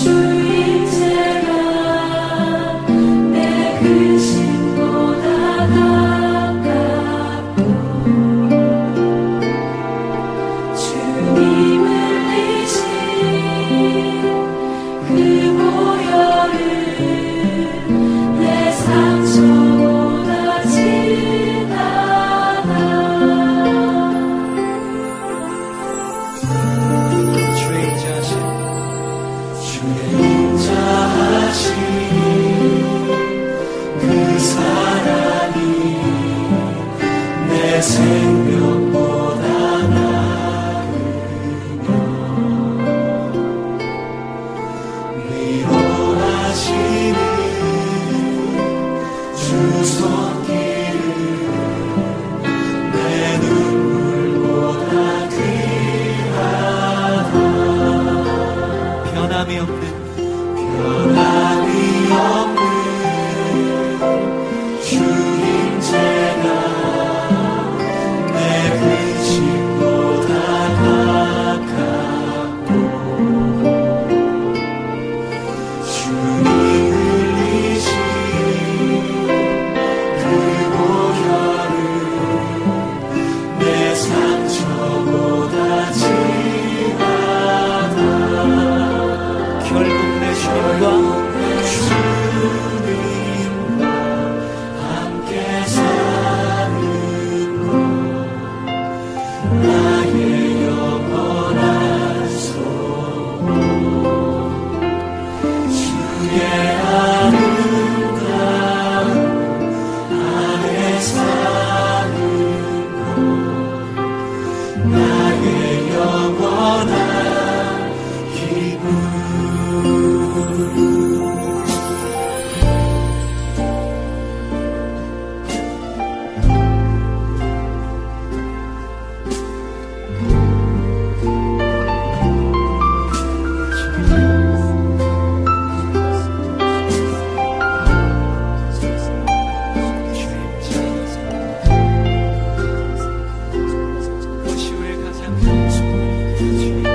去。 변함이 없 去。